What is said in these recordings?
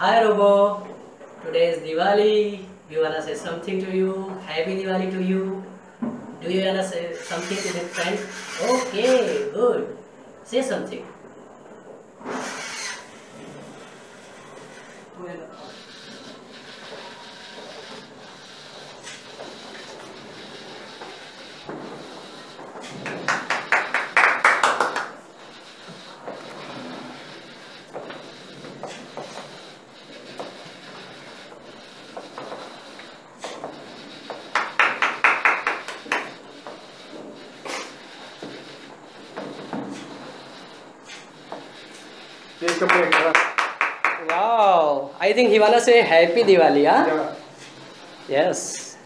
Hi Robo, today is Diwali. We wanna say something to you. Happy Diwali to you. Do you wanna say something to the friend? Okay, good. Say something. Take a break. huh? Wow, I think he wanna say Happy Diwali, huh? Yeah. Yes.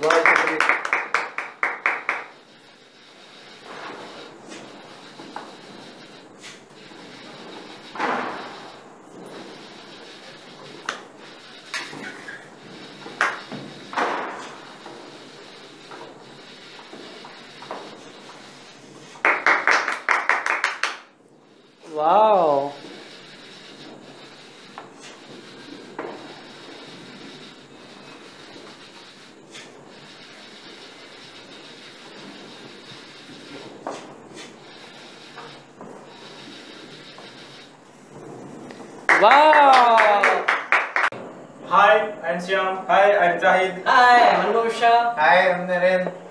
Go Wow. Wow. Hi, I'm Shyam. Hi, I'm Zahid. Hi, I'm Anusha. Hi, I'm Naren.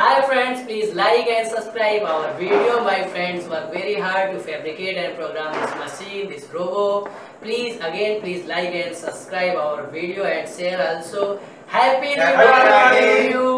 Hi friends, please like and subscribe our video. My friends work very hard to fabricate and program this machine, this robo. Please again, please like and subscribe our video and share also. Happy Happy Diwali!